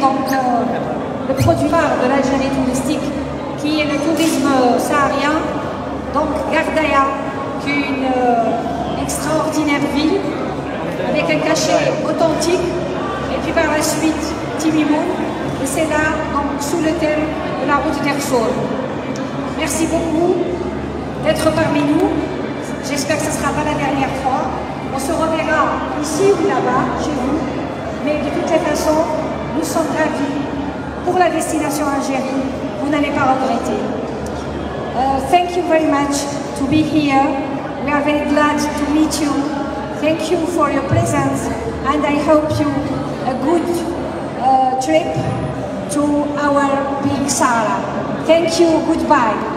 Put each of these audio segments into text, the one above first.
donc le produit phare de l'Algérie touristique qui est le tourisme saharien, donc Gardaya, qui est une extraordinaire ville avec un cachet authentique et puis par la suite Timimoun et c'est là donc, sous le thème de la route d'Ersoul. Merci beaucoup d'être parmi nous. J'espère que ce ne sera pas la dernière fois. On se reverra ici ou là-bas, chez vous. Mais de toutes les façons, nous sommes ravis pour la destination Algérie. Vous n'allez pas regretter. Uh, thank you very much to be here. We are very glad to meet you. Thank you for your presence and I hope you a good uh, trip to our big Sahara. Thank you. Goodbye.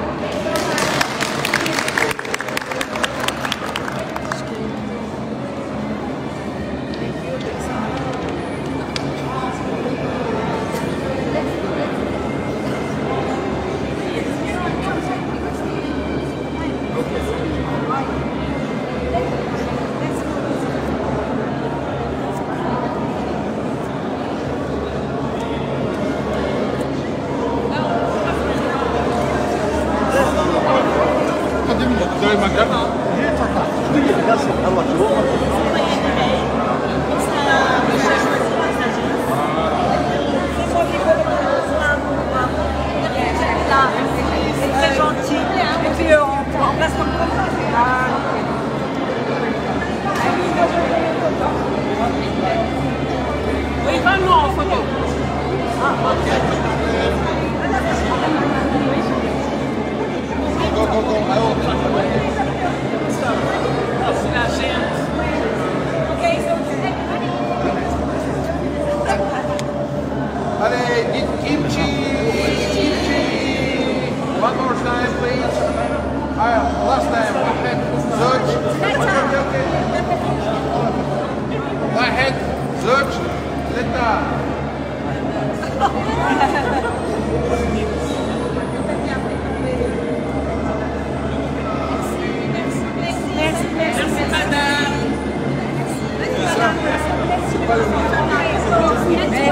Güzel bir makarna. C'est très gentil. Et puis on, on comme. Allez, dites kimchi Kimchi One more time, please.